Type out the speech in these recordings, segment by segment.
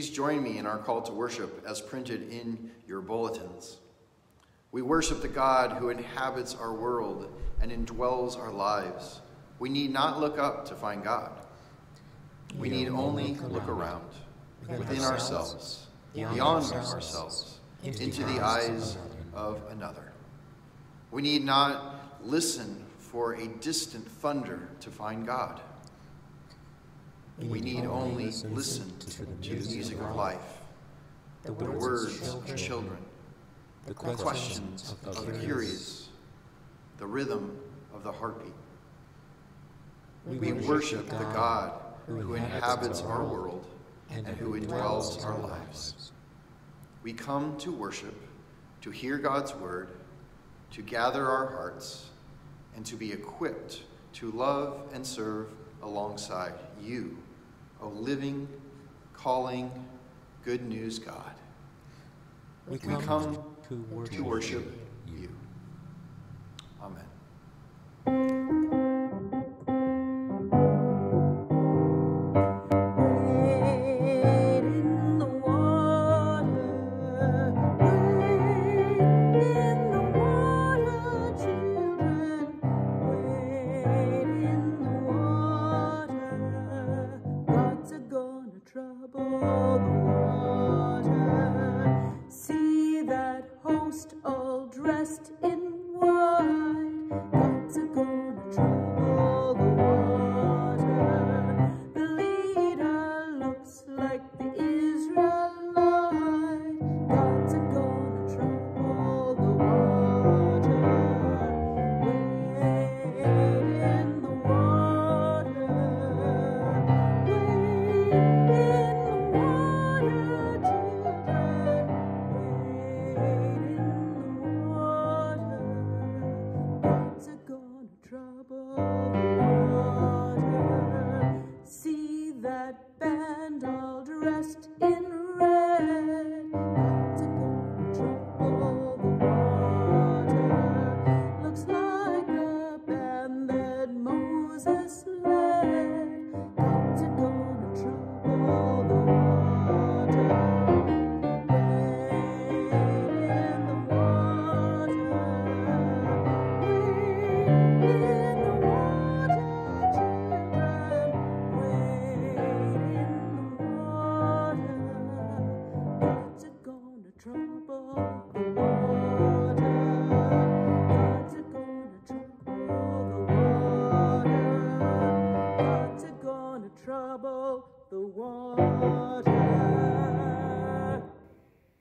Please join me in our call to worship as printed in your bulletins. We worship the God who inhabits our world and indwells our lives. We need not look up to find God. We need only look around, within ourselves, beyond ourselves, into the eyes of another. We need not listen for a distant thunder to find God. We need only listen to the music of life, the words of children, the questions of the curious, the rhythm of the heartbeat. We worship the God who inhabits our world and who indwells our lives. We come to worship, to hear God's word, to gather our hearts, and to be equipped to love and serve alongside you, O living, calling, good news God. We come, we come to, worship to worship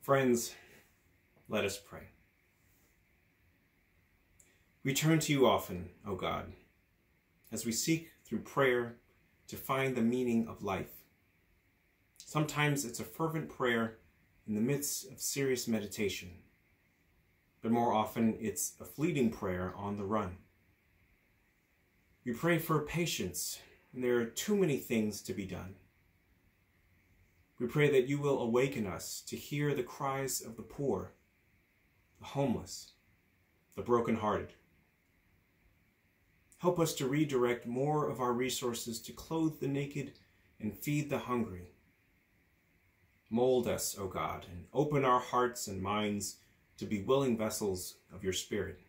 Friends, let us pray. We turn to you often, O God, as we seek through prayer to find the meaning of life. Sometimes it's a fervent prayer in the midst of serious meditation, but more often it's a fleeting prayer on the run. We pray for patience, and there are too many things to be done. We pray that you will awaken us to hear the cries of the poor, the homeless, the brokenhearted. Help us to redirect more of our resources to clothe the naked and feed the hungry. Mold us, O God, and open our hearts and minds to be willing vessels of your Spirit.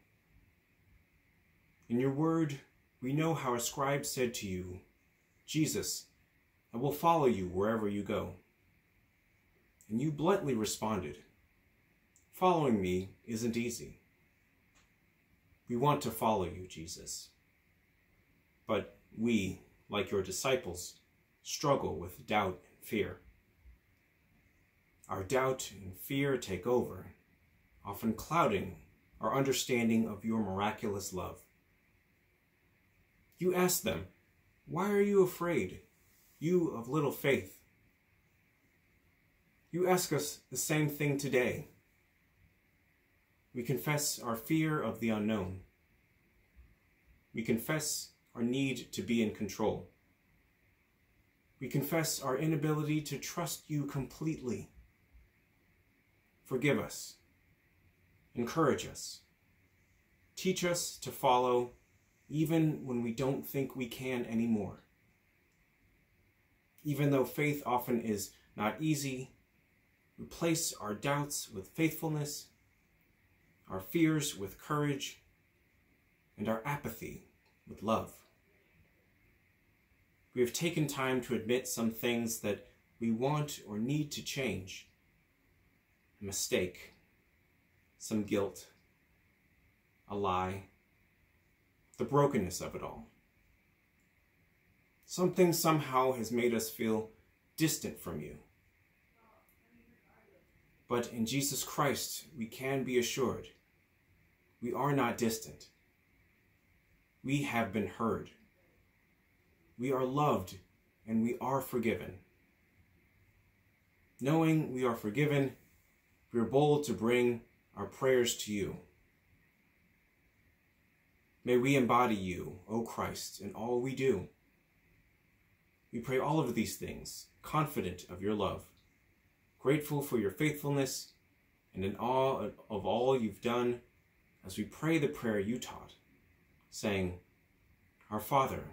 In your word, we know how a scribe said to you, Jesus, I will follow you wherever you go. And you bluntly responded, Following me isn't easy. We want to follow you, Jesus. But we, like your disciples, struggle with doubt and fear. Our doubt and fear take over, often clouding our understanding of your miraculous love. You ask them, Why are you afraid, you of little faith? You ask us the same thing today. We confess our fear of the unknown. We confess our need to be in control. We confess our inability to trust you completely. Forgive us. Encourage us. Teach us to follow even when we don't think we can anymore. even though faith often is not easy, replace our doubts with faithfulness, our fears with courage, and our apathy with love. We have taken time to admit some things that we want or need to change. A mistake, some guilt, a lie, the brokenness of it all. Something somehow has made us feel distant from you. But in Jesus Christ, we can be assured we are not distant. We have been heard. We are loved and we are forgiven. Knowing we are forgiven, we are bold to bring our prayers to you. May we embody you, O Christ, in all we do. We pray all of these things, confident of your love, grateful for your faithfulness, and in awe of all you've done as we pray the prayer you taught, saying, Our Father,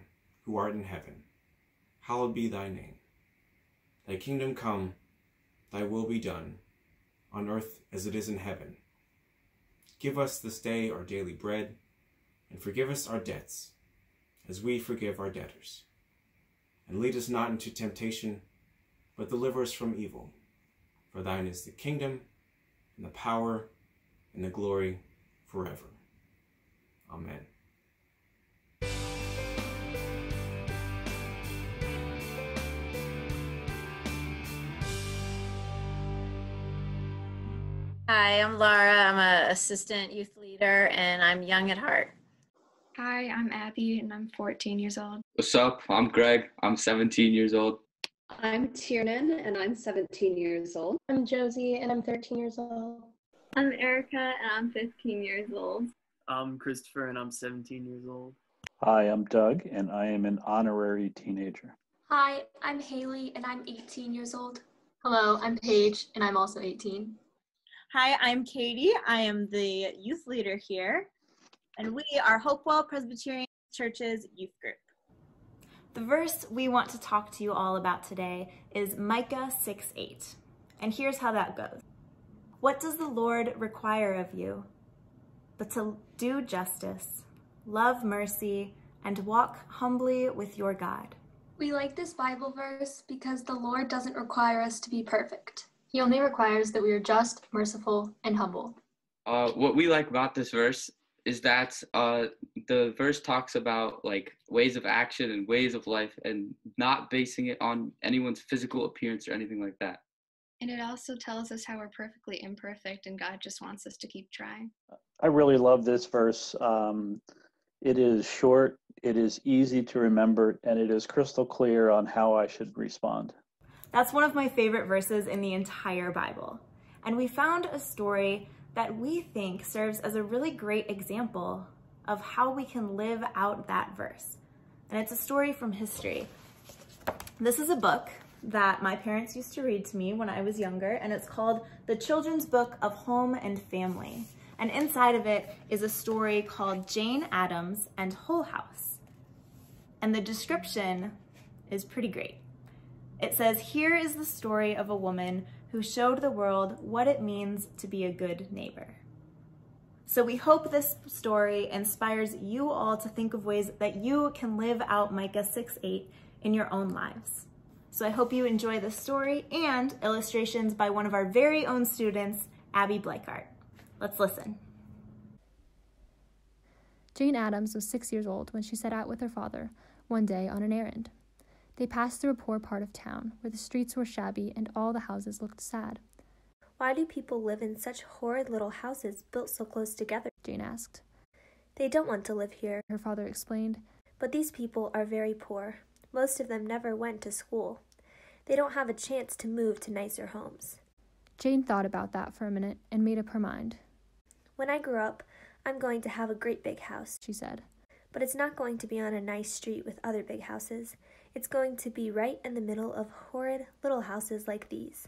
who art in heaven, hallowed be thy name. Thy kingdom come, thy will be done, on earth as it is in heaven. Give us this day our daily bread, and forgive us our debts, as we forgive our debtors. And lead us not into temptation, but deliver us from evil. For thine is the kingdom, and the power, and the glory forever. Amen. Hi, I'm Laura. I'm an assistant youth leader and I'm young at heart. Hi, I'm Abby and I'm 14 years old. What's up? I'm Greg. I'm 17 years old. I'm Tiernan and I'm 17 years old. I'm Josie and I'm 13 years old. I'm Erica and I'm 15 years old. I'm Christopher and I'm 17 years old. Hi, I'm Doug and I am an honorary teenager. Hi, I'm Haley and I'm 18 years old. Hello, I'm Paige and I'm also 18. Hi, I'm Katie. I am the youth leader here, and we are Hopewell Presbyterian Church's youth group. The verse we want to talk to you all about today is Micah 6 8. And here's how that goes What does the Lord require of you? But to do justice, love mercy, and walk humbly with your God. We like this Bible verse because the Lord doesn't require us to be perfect. He only requires that we are just, merciful, and humble. Uh, what we like about this verse is that uh, the verse talks about like ways of action and ways of life and not basing it on anyone's physical appearance or anything like that. And it also tells us how we're perfectly imperfect and God just wants us to keep trying. I really love this verse. Um, it is short, it is easy to remember, and it is crystal clear on how I should respond. That's one of my favorite verses in the entire Bible. And we found a story that we think serves as a really great example of how we can live out that verse. And it's a story from history. This is a book that my parents used to read to me when I was younger, and it's called The Children's Book of Home and Family. And inside of it is a story called Jane Addams and Hull House. And the description is pretty great. It says, Here is the story of a woman who showed the world what it means to be a good neighbor. So we hope this story inspires you all to think of ways that you can live out Micah 6 8 in your own lives. So I hope you enjoy the story and illustrations by one of our very own students, Abby Bleichart. Let's listen. Jane Addams was six years old when she set out with her father one day on an errand. They passed through a poor part of town where the streets were shabby and all the houses looked sad. Why do people live in such horrid little houses built so close together? Jane asked. They don't want to live here, her father explained. But these people are very poor. Most of them never went to school. They don't have a chance to move to nicer homes. Jane thought about that for a minute and made up her mind. When I grow up, I'm going to have a great big house, she said. But it's not going to be on a nice street with other big houses. It's going to be right in the middle of horrid little houses like these.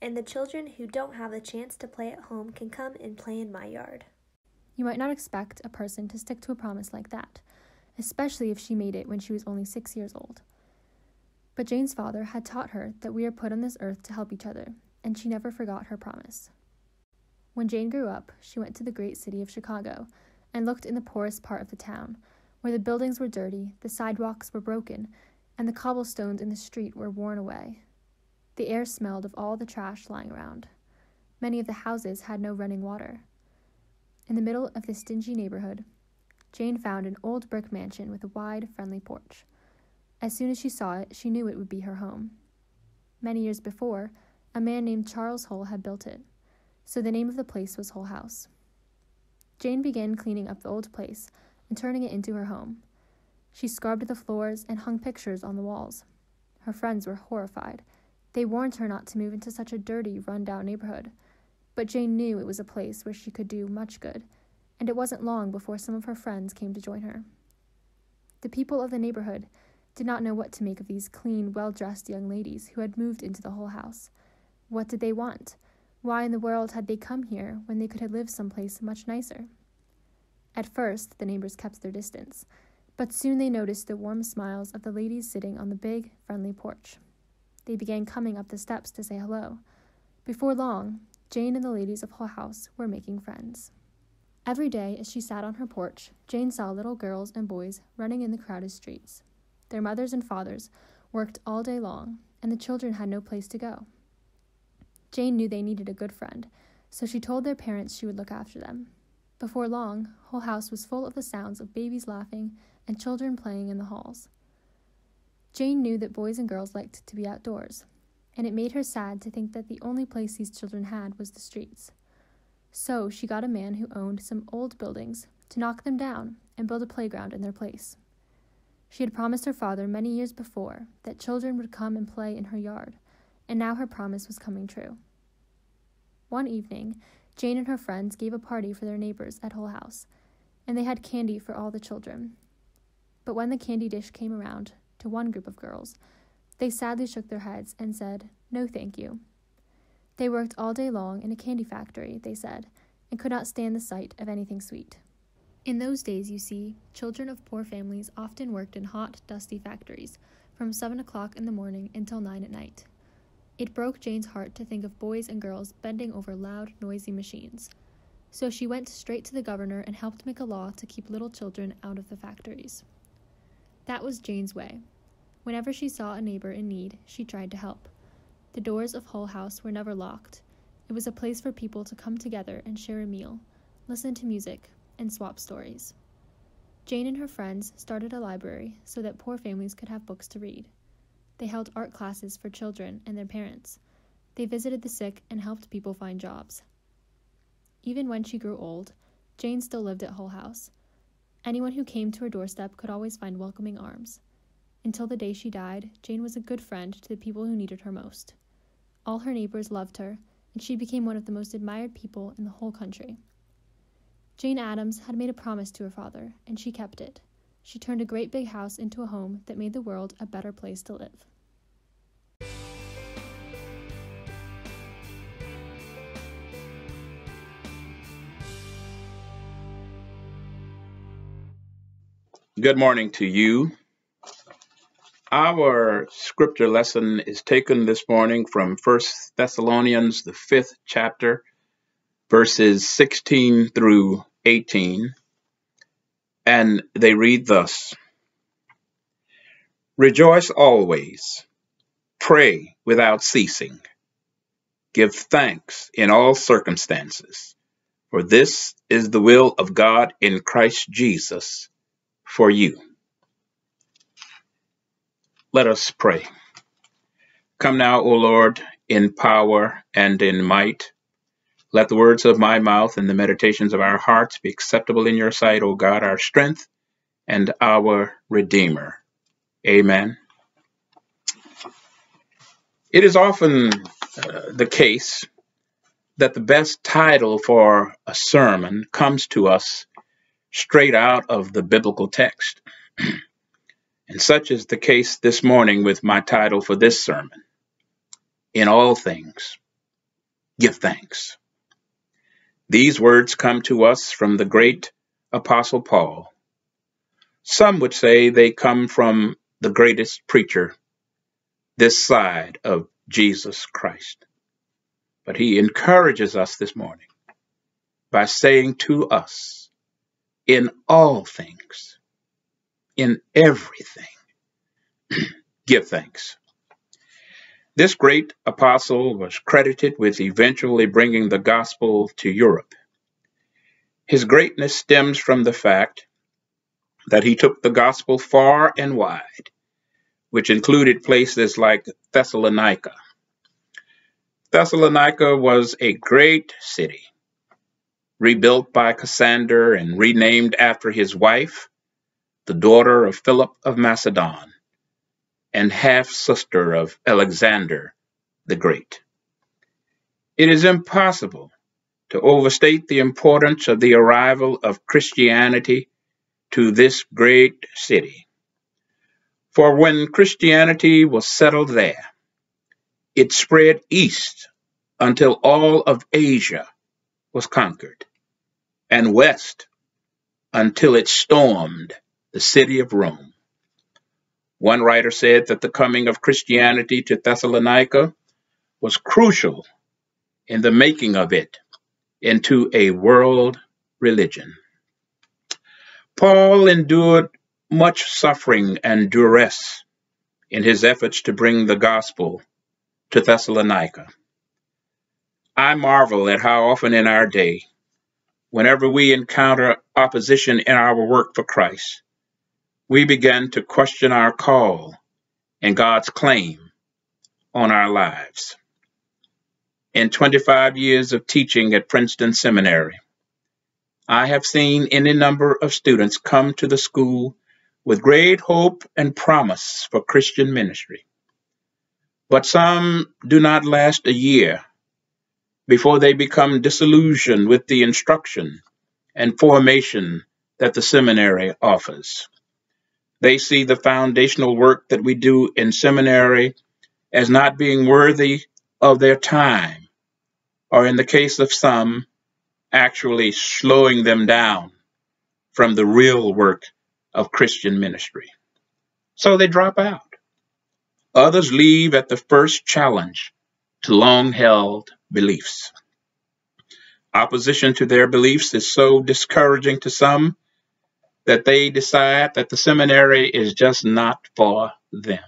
And the children who don't have the chance to play at home can come and play in my yard. You might not expect a person to stick to a promise like that, especially if she made it when she was only six years old. But Jane's father had taught her that we are put on this earth to help each other, and she never forgot her promise. When Jane grew up, she went to the great city of Chicago and looked in the poorest part of the town, where the buildings were dirty, the sidewalks were broken, and the cobblestones in the street were worn away. The air smelled of all the trash lying around. Many of the houses had no running water. In the middle of this dingy neighborhood, Jane found an old brick mansion with a wide, friendly porch. As soon as she saw it, she knew it would be her home. Many years before, a man named Charles Hull had built it, so the name of the place was Hull House. Jane began cleaning up the old place and turning it into her home. She scrubbed the floors and hung pictures on the walls. Her friends were horrified. They warned her not to move into such a dirty, run down neighborhood. But Jane knew it was a place where she could do much good, and it wasn't long before some of her friends came to join her. The people of the neighborhood did not know what to make of these clean, well dressed young ladies who had moved into the Hull House. What did they want? Why in the world had they come here when they could have lived someplace much nicer? At first, the neighbors kept their distance, but soon they noticed the warm smiles of the ladies sitting on the big, friendly porch. They began coming up the steps to say hello. Before long, Jane and the ladies of Hull House were making friends. Every day, as she sat on her porch, Jane saw little girls and boys running in the crowded streets. Their mothers and fathers worked all day long, and the children had no place to go. Jane knew they needed a good friend, so she told their parents she would look after them. Before long, Hull House was full of the sounds of babies laughing and children playing in the halls. Jane knew that boys and girls liked to be outdoors, and it made her sad to think that the only place these children had was the streets. So she got a man who owned some old buildings to knock them down and build a playground in their place. She had promised her father many years before that children would come and play in her yard, and now her promise was coming true. One evening, Jane and her friends gave a party for their neighbors at Hull House, and they had candy for all the children. But when the candy dish came around to one group of girls, they sadly shook their heads and said, No, thank you. They worked all day long in a candy factory, they said, and could not stand the sight of anything sweet. In those days, you see, children of poor families often worked in hot, dusty factories from seven o'clock in the morning until nine at night. It broke Jane's heart to think of boys and girls bending over loud, noisy machines. So she went straight to the governor and helped make a law to keep little children out of the factories. That was Jane's way. Whenever she saw a neighbor in need, she tried to help. The doors of Hull House were never locked. It was a place for people to come together and share a meal, listen to music, and swap stories. Jane and her friends started a library so that poor families could have books to read. They held art classes for children and their parents. They visited the sick and helped people find jobs. Even when she grew old, Jane still lived at Hull House. Anyone who came to her doorstep could always find welcoming arms. Until the day she died, Jane was a good friend to the people who needed her most. All her neighbors loved her, and she became one of the most admired people in the whole country. Jane Addams had made a promise to her father, and she kept it. She turned a great big house into a home that made the world a better place to live. Good morning to you. Our scripture lesson is taken this morning from First Thessalonians, the fifth chapter, verses 16 through 18, and they read thus. Rejoice always, pray without ceasing, give thanks in all circumstances, for this is the will of God in Christ Jesus for you. Let us pray. Come now, O Lord, in power and in might. Let the words of my mouth and the meditations of our hearts be acceptable in your sight, O God, our strength and our Redeemer. Amen. It is often uh, the case that the best title for a sermon comes to us straight out of the biblical text. and such is the case this morning with my title for this sermon In all things, give thanks. These words come to us from the great Apostle Paul. Some would say they come from the greatest preacher this side of Jesus Christ. But he encourages us this morning by saying to us, in all things, in everything, give thanks. This great apostle was credited with eventually bringing the gospel to Europe. His greatness stems from the fact that he took the gospel far and wide, which included places like Thessalonica. Thessalonica was a great city, rebuilt by Cassander and renamed after his wife, the daughter of Philip of Macedon, and half sister of Alexander the Great. It is impossible to overstate the importance of the arrival of Christianity to this great city. For when Christianity was settled there, it spread east until all of Asia was conquered, and west until it stormed the city of Rome. One writer said that the coming of Christianity to Thessalonica was crucial in the making of it into a world religion. Paul endured much suffering and duress in his efforts to bring the gospel to Thessalonica. I marvel at how often in our day, whenever we encounter opposition in our work for Christ, we begin to question our call and God's claim on our lives. In 25 years of teaching at Princeton Seminary, I have seen any number of students come to the school with great hope and promise for Christian ministry. But some do not last a year before they become disillusioned with the instruction and formation that the seminary offers. They see the foundational work that we do in seminary as not being worthy of their time, or in the case of some, actually slowing them down from the real work of Christian ministry. So they drop out. Others leave at the first challenge to long held beliefs. Opposition to their beliefs is so discouraging to some that they decide that the seminary is just not for them.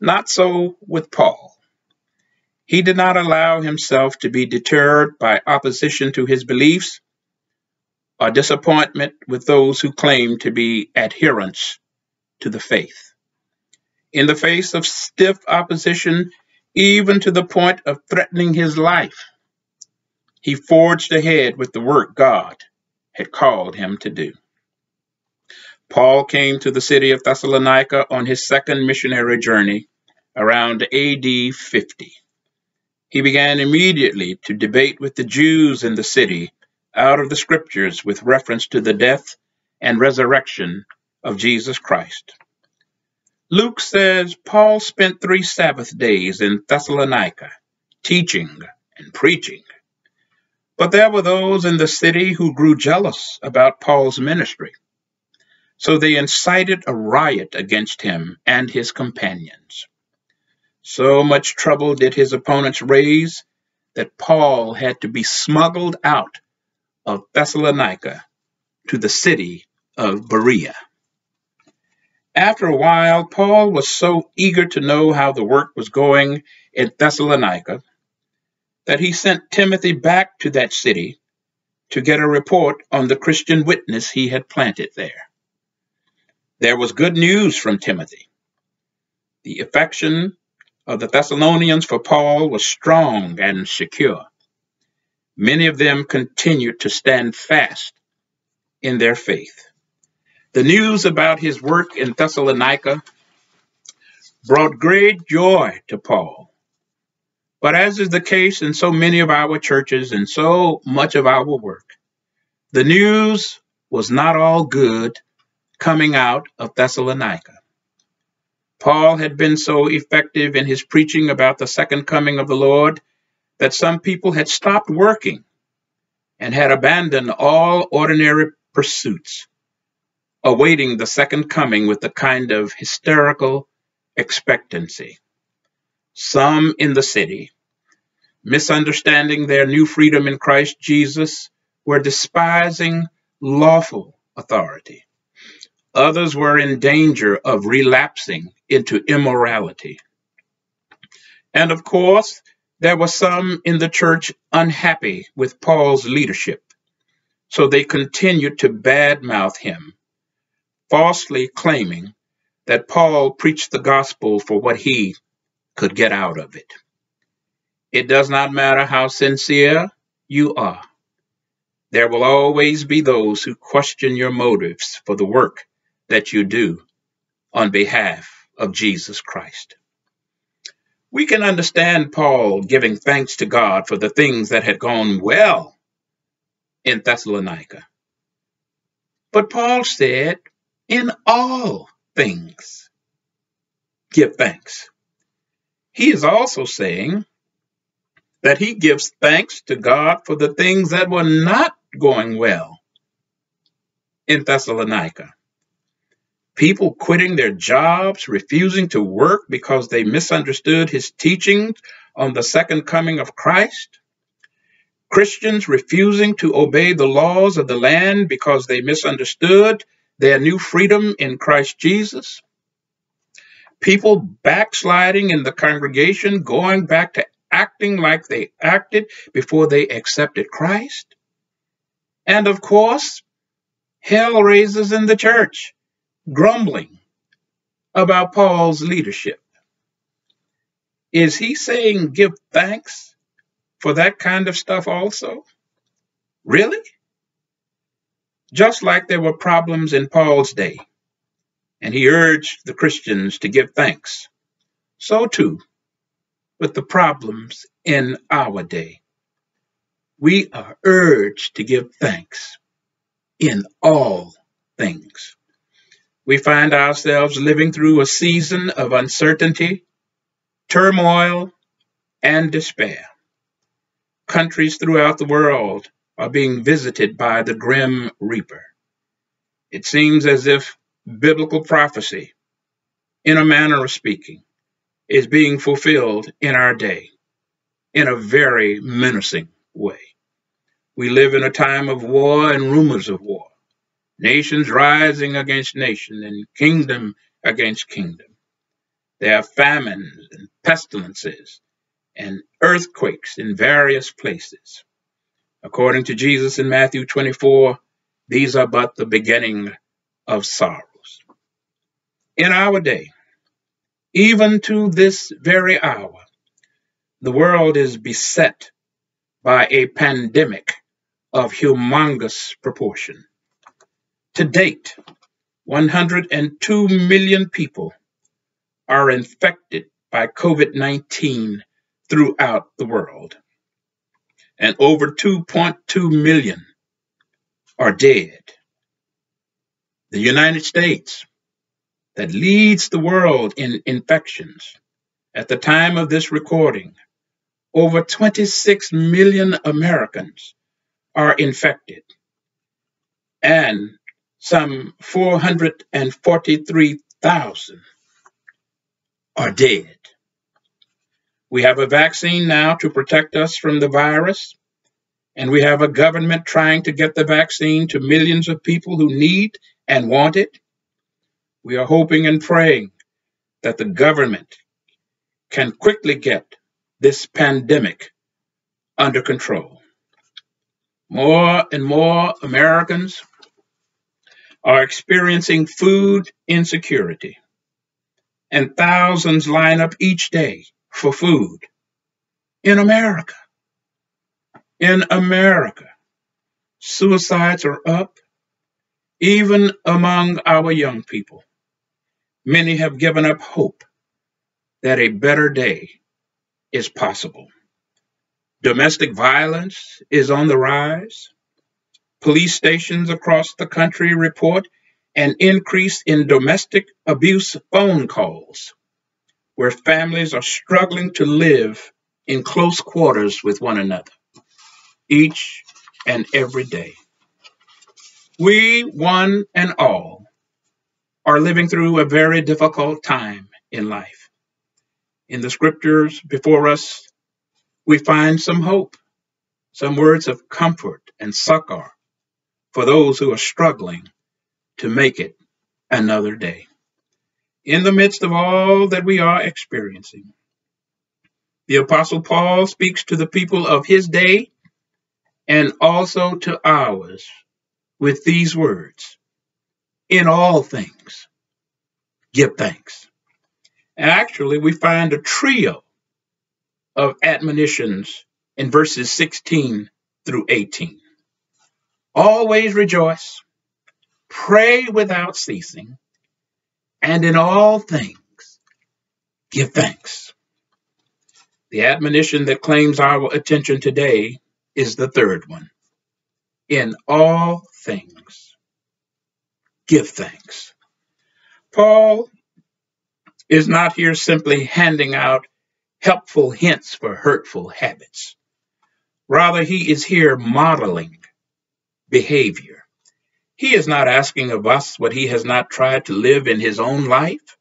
Not so with Paul. He did not allow himself to be deterred by opposition to his beliefs or disappointment with those who claim to be adherents to the faith. In the face of stiff opposition, even to the point of threatening his life, he forged ahead with the work God had called him to do. Paul came to the city of Thessalonica on his second missionary journey around AD 50. He began immediately to debate with the Jews in the city out of the scriptures with reference to the death and resurrection of Jesus Christ. Luke says Paul spent three Sabbath days in Thessalonica, teaching and preaching. But there were those in the city who grew jealous about Paul's ministry. So they incited a riot against him and his companions. So much trouble did his opponents raise that Paul had to be smuggled out of Thessalonica to the city of Berea. After a while, Paul was so eager to know how the work was going in Thessalonica that he sent Timothy back to that city to get a report on the Christian witness he had planted there. There was good news from Timothy. The affection of the Thessalonians for Paul was strong and secure. Many of them continued to stand fast in their faith. The news about his work in Thessalonica brought great joy to Paul. But as is the case in so many of our churches and so much of our work, the news was not all good coming out of Thessalonica. Paul had been so effective in his preaching about the second coming of the Lord that some people had stopped working and had abandoned all ordinary pursuits, awaiting the second coming with a kind of hysterical expectancy. Some in the city, misunderstanding their new freedom in Christ Jesus, were despising lawful authority. Others were in danger of relapsing into immorality. And of course, there were some in the church unhappy with Paul's leadership, so they continued to badmouth him, falsely claiming that Paul preached the gospel for what he could get out of it. It does not matter how sincere you are. There will always be those who question your motives for the work that you do on behalf of Jesus Christ. We can understand Paul giving thanks to God for the things that had gone well in Thessalonica. But Paul said, in all things, give thanks. He is also saying that he gives thanks to God for the things that were not going well in Thessalonica people quitting their jobs, refusing to work because they misunderstood his teachings on the second coming of Christ, Christians refusing to obey the laws of the land because they misunderstood their new freedom in Christ Jesus, people backsliding in the congregation, going back to acting like they acted before they accepted Christ, and of course, hell raisers in the church grumbling about Paul's leadership. Is he saying give thanks for that kind of stuff also? Really? Just like there were problems in Paul's day, and he urged the Christians to give thanks, so too with the problems in our day. We are urged to give thanks in all things we find ourselves living through a season of uncertainty, turmoil, and despair. Countries throughout the world are being visited by the grim reaper. It seems as if biblical prophecy, in a manner of speaking, is being fulfilled in our day in a very menacing way. We live in a time of war and rumors of war nations rising against nation and kingdom against kingdom. There are famines and pestilences and earthquakes in various places. According to Jesus in Matthew 24, these are but the beginning of sorrows. In our day, even to this very hour, the world is beset by a pandemic of humongous proportion. To date, 102 million people are infected by COVID 19 throughout the world, and over 2.2 million are dead. The United States, that leads the world in infections, at the time of this recording, over 26 million Americans are infected, and some 443,000 are dead. We have a vaccine now to protect us from the virus, and we have a government trying to get the vaccine to millions of people who need and want it. We are hoping and praying that the government can quickly get this pandemic under control. More and more Americans are experiencing food insecurity, and thousands line up each day for food in America. In America, suicides are up, even among our young people. Many have given up hope that a better day is possible. Domestic violence is on the rise. Police stations across the country report an increase in domestic abuse phone calls, where families are struggling to live in close quarters with one another, each and every day. We, one and all, are living through a very difficult time in life. In the scriptures before us, we find some hope, some words of comfort and succor for those who are struggling to make it another day. In the midst of all that we are experiencing, the Apostle Paul speaks to the people of his day and also to ours with these words In all things, give thanks. Actually, we find a trio of admonitions in verses 16 through 18. Always rejoice, pray without ceasing, and in all things give thanks. The admonition that claims our attention today is the third one. In all things, give thanks. Paul is not here simply handing out helpful hints for hurtful habits. Rather, he is here modeling behavior. He is not asking of us what he has not tried to live in his own life.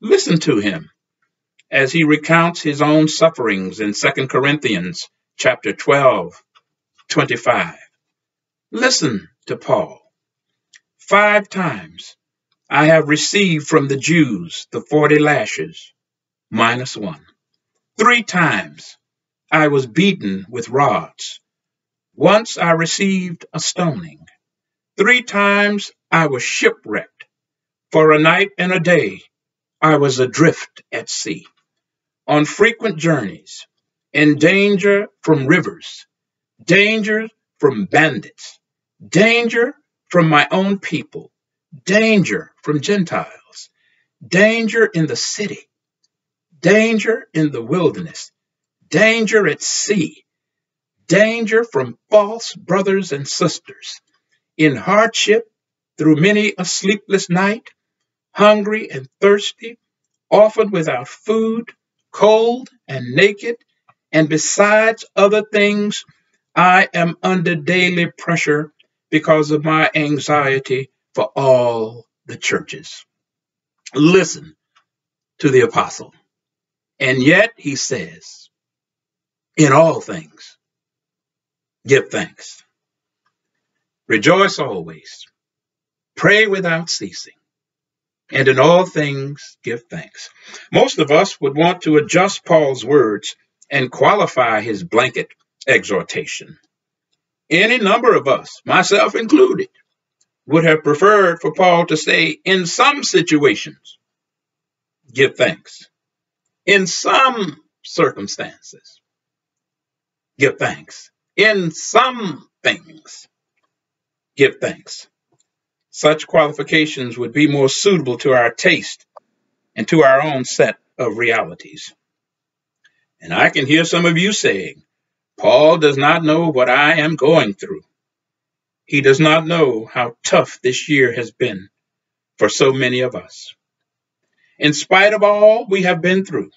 Listen to him as he recounts his own sufferings in 2 Corinthians chapter 12, 25. Listen to Paul. Five times I have received from the Jews the 40 lashes minus one. Three times I was beaten with rods. Once I received a stoning. Three times I was shipwrecked. For a night and a day I was adrift at sea on frequent journeys, in danger from rivers, danger from bandits, danger from my own people, danger from Gentiles, danger in the city, danger in the wilderness, danger at sea, danger from false brothers and sisters, in hardship through many a sleepless night, hungry and thirsty, often without food, cold and naked, and besides other things, I am under daily pressure because of my anxiety for all the churches. Listen to the apostle. And yet he says, in all things, give thanks. Rejoice always. Pray without ceasing and in all things give thanks. Most of us would want to adjust Paul's words and qualify his blanket exhortation. Any number of us, myself included, would have preferred for Paul to say, in some situations, give thanks. In some circumstances, give thanks. In some things, give thanks. Such qualifications would be more suitable to our taste and to our own set of realities. And I can hear some of you saying, Paul does not know what I am going through. He does not know how tough this year has been for so many of us. In spite of all we have been through,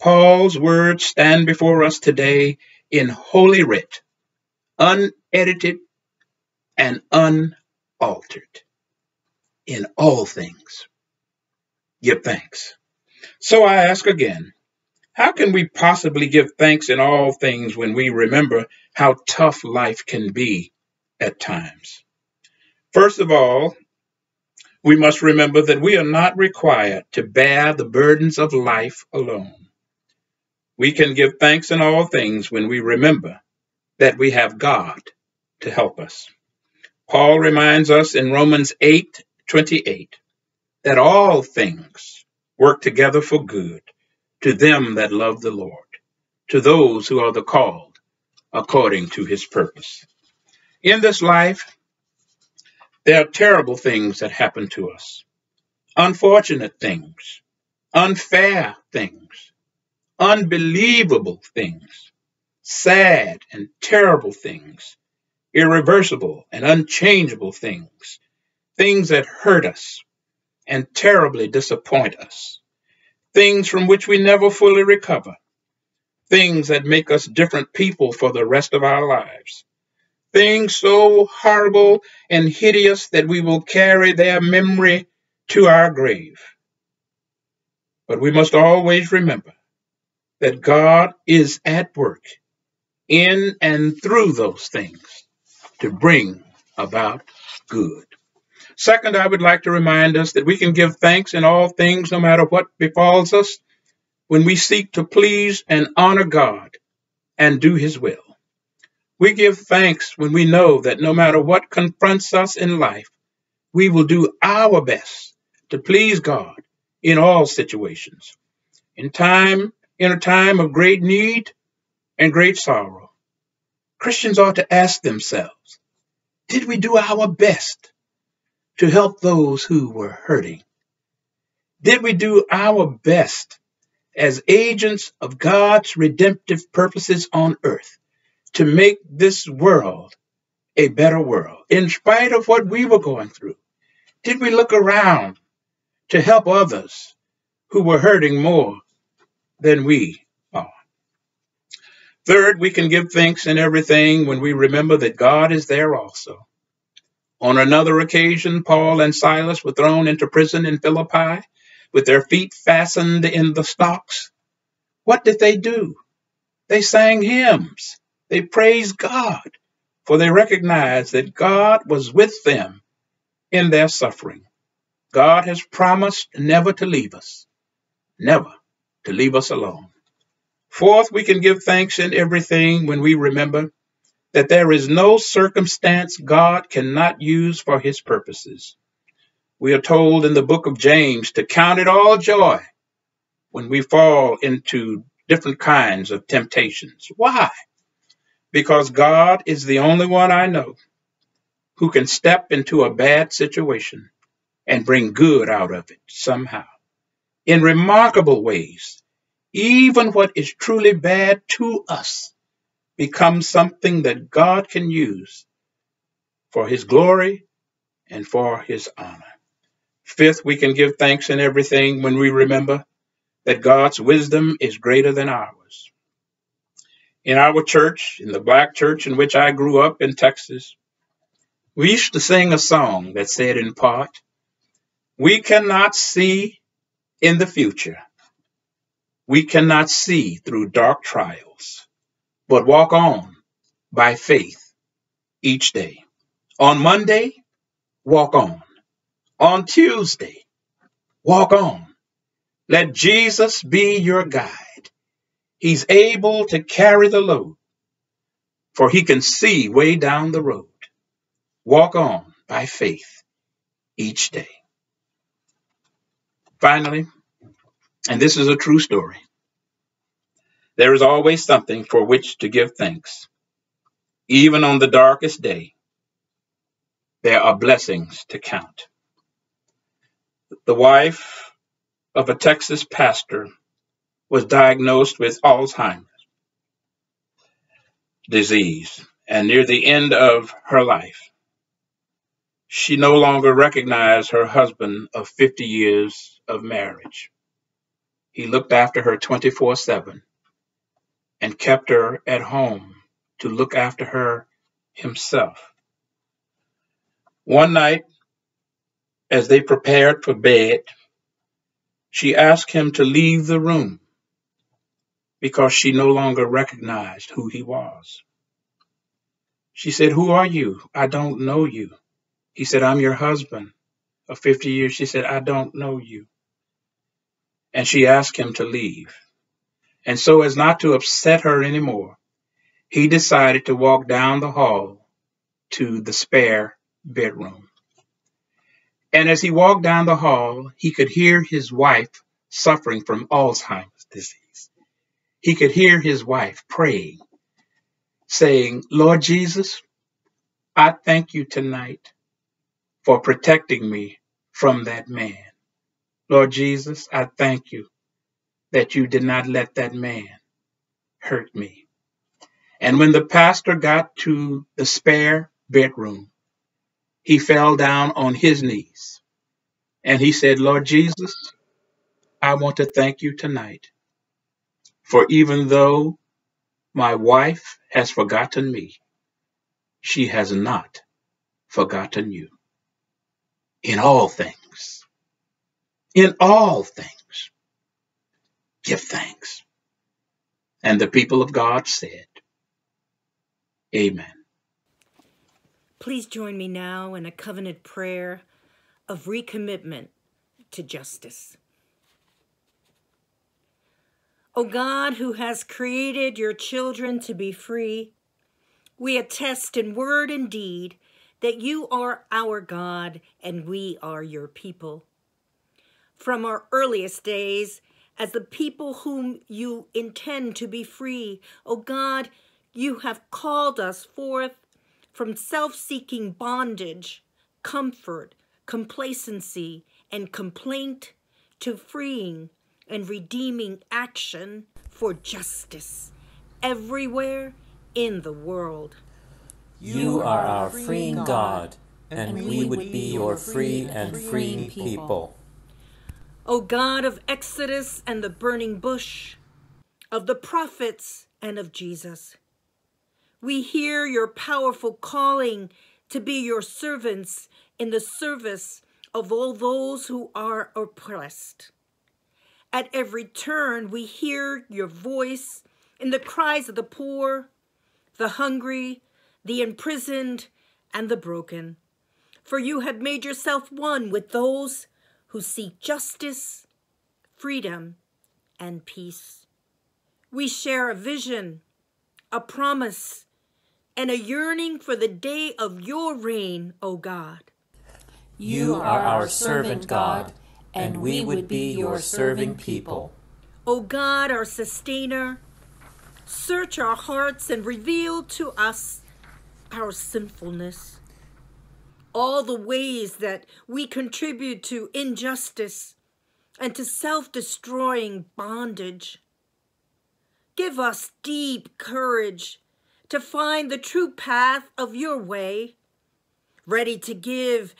Paul's words stand before us today in Holy Writ, unedited and unaltered in all things. Give thanks. So I ask again, how can we possibly give thanks in all things when we remember how tough life can be at times? First of all, we must remember that we are not required to bear the burdens of life alone. We can give thanks in all things when we remember that we have God to help us. Paul reminds us in Romans 8 28 that all things work together for good to them that love the Lord, to those who are the called according to his purpose. In this life, there are terrible things that happen to us, unfortunate things, unfair things, unbelievable things, sad and terrible things irreversible and unchangeable things, things that hurt us and terribly disappoint us, things from which we never fully recover, things that make us different people for the rest of our lives, things so horrible and hideous that we will carry their memory to our grave. But we must always remember that God is at work in and through those things to bring about good. Second, I would like to remind us that we can give thanks in all things, no matter what befalls us, when we seek to please and honor God and do His will. We give thanks when we know that no matter what confronts us in life, we will do our best to please God in all situations. In time, in a time of great need and great sorrow, Christians ought to ask themselves, did we do our best to help those who were hurting? Did we do our best as agents of God's redemptive purposes on earth to make this world a better world in spite of what we were going through? Did we look around to help others who were hurting more than we? Third, we can give thanks in everything when we remember that God is there also. On another occasion, Paul and Silas were thrown into prison in Philippi with their feet fastened in the stocks. What did they do? They sang hymns. They praised God, for they recognized that God was with them in their suffering. God has promised never to leave us, never to leave us alone. Fourth, we can give thanks in everything when we remember that there is no circumstance God cannot use for his purposes. We are told in the book of James to count it all joy when we fall into different kinds of temptations. Why? Because God is the only one I know who can step into a bad situation and bring good out of it somehow in remarkable ways. Even what is truly bad to us becomes something that God can use for his glory and for his honor. Fifth, we can give thanks in everything when we remember that God's wisdom is greater than ours. In our church, in the black church in which I grew up in Texas, we used to sing a song that said in part, We cannot see in the future. We cannot see through dark trials, but walk on by faith each day. On Monday, walk on. On Tuesday, walk on. Let Jesus be your guide. He's able to carry the load, for he can see way down the road. Walk on by faith each day. Finally, and this is a true story, there is always something for which to give thanks. Even on the darkest day, there are blessings to count. The wife of a Texas pastor was diagnosed with Alzheimer's disease, and near the end of her life, she no longer recognized her husband of 50 years of marriage. He looked after her 24 7 and kept her at home to look after her himself. One night, as they prepared for bed, she asked him to leave the room because she no longer recognized who he was. She said, Who are you? I don't know you. He said, I'm your husband of 50 years. She said, I don't know you. And she asked him to leave. And so, as not to upset her anymore, he decided to walk down the hall to the spare bedroom. And as he walked down the hall, he could hear his wife suffering from Alzheimer's disease. He could hear his wife praying, saying, Lord Jesus, I thank you tonight for protecting me from that man. Lord Jesus, I thank you that you did not let that man hurt me. And when the pastor got to the spare bedroom, he fell down on his knees and he said, Lord Jesus, I want to thank you tonight for even though my wife has forgotten me, she has not forgotten you in all things. In all things. give thanks. And the people of God said, Amen. Please join me now in a covenant prayer of recommitment to justice. O God, who has created your children to be free, we attest in word and deed that you are our God and we are your people. From our earliest days, as the people whom you intend to be free, O God, you have called us forth from self seeking bondage, comfort, complacency, and complaint to freeing and redeeming action for justice everywhere in the world. You are our freeing God, and we would be your free and freeing people. O God of Exodus and the burning bush, of the prophets and of Jesus, we hear your powerful calling to be your servants in the service of all those who are oppressed. At every turn, we hear your voice in the cries of the poor, the hungry, the imprisoned, and the broken. For you have made yourself one with those who seek justice, freedom, and peace. We share a vision, a promise, and a yearning for the day of your reign, O God. You are our servant God, and we would be your serving people. O God, our sustainer, search our hearts and reveal to us our sinfulness, all the ways that we contribute to injustice and to self destroying bondage. Give us deep courage to find the true path of your way, ready to give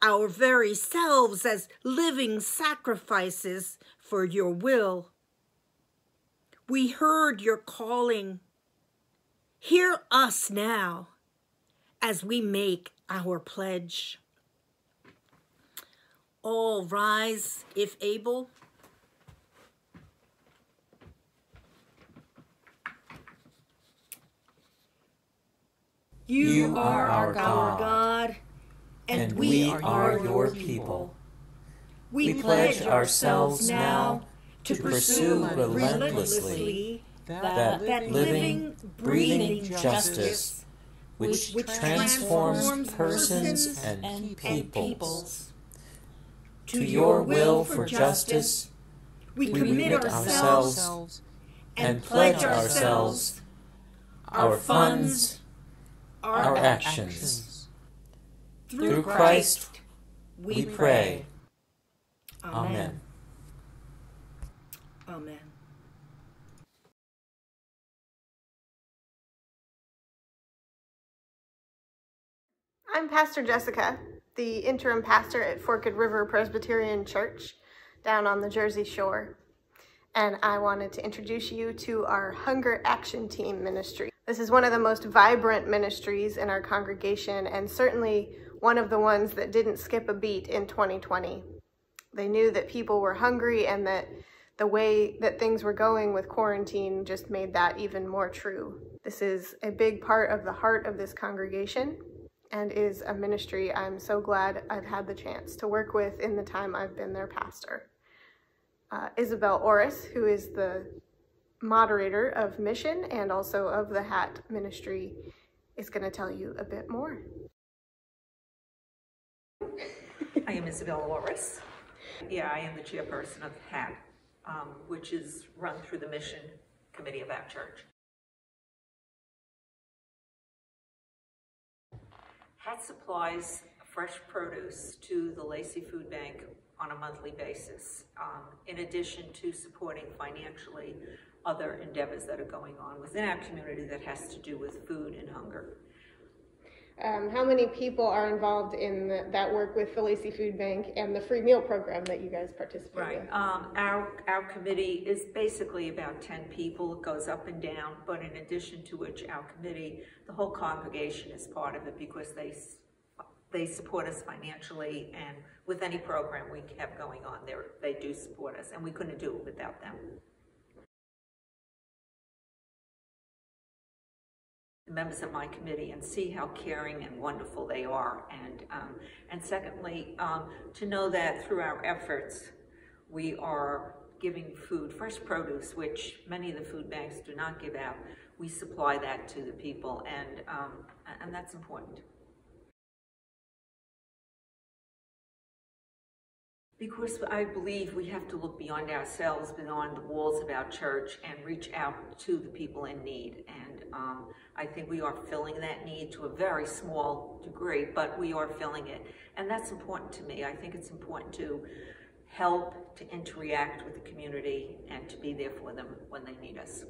our very selves as living sacrifices for your will. We heard your calling. Hear us now as we make our pledge. All rise if able. You are our God, God and we are your people. We pledge ourselves now to pursue relentlessly that living, breathing justice which transforms persons and peoples. To your will for justice, we commit ourselves and pledge ourselves, our funds, our actions. Through Christ, we pray. Amen. Amen. I'm Pastor Jessica, the interim pastor at Forked River Presbyterian Church down on the Jersey Shore. And I wanted to introduce you to our Hunger Action Team ministry. This is one of the most vibrant ministries in our congregation and certainly one of the ones that didn't skip a beat in 2020. They knew that people were hungry and that the way that things were going with quarantine just made that even more true. This is a big part of the heart of this congregation and is a ministry I'm so glad I've had the chance to work with in the time I've been their pastor. Uh, Isabel Orris, who is the moderator of Mission and also of the HAT ministry, is going to tell you a bit more. I am Isabel Orris. Yeah, I am the chairperson of HAT, um, which is run through the Mission Committee of our church. HAT supplies fresh produce to the Lacey Food Bank on a monthly basis, um, in addition to supporting financially other endeavors that are going on within our community that has to do with food and hunger. Um, how many people are involved in the, that work with the Lacey Food Bank and the free meal program that you guys participate Right. in? Um, our, our committee is basically about 10 people. It goes up and down, but in addition to which, our committee, the whole congregation is part of it because they, they support us financially and with any program we have going on, they they do support us, and we couldn't do it without them. Members of my committee and see how caring and wonderful they are. And, um, and secondly, um, to know that through our efforts, we are giving food, fresh produce, which many of the food banks do not give out. We supply that to the people, and, um, and that's important. Because I believe we have to look beyond ourselves, beyond the walls of our church, and reach out to the people in need. And um, I think we are filling that need to a very small degree, but we are filling it. And that's important to me. I think it's important to help, to interact with the community, and to be there for them when they need us.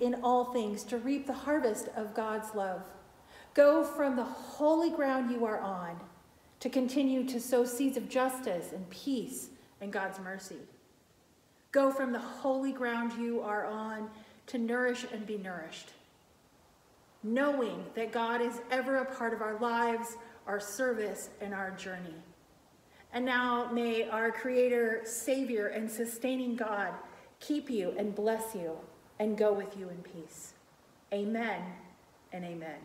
In all things to reap the harvest of God's love. Go from the holy ground you are on to continue to sow seeds of justice and peace and God's mercy. Go from the holy ground you are on to nourish and be nourished, knowing that God is ever a part of our lives, our service, and our journey. And now may our Creator, Savior, and sustaining God keep you and bless you and go with you in peace. Amen and amen.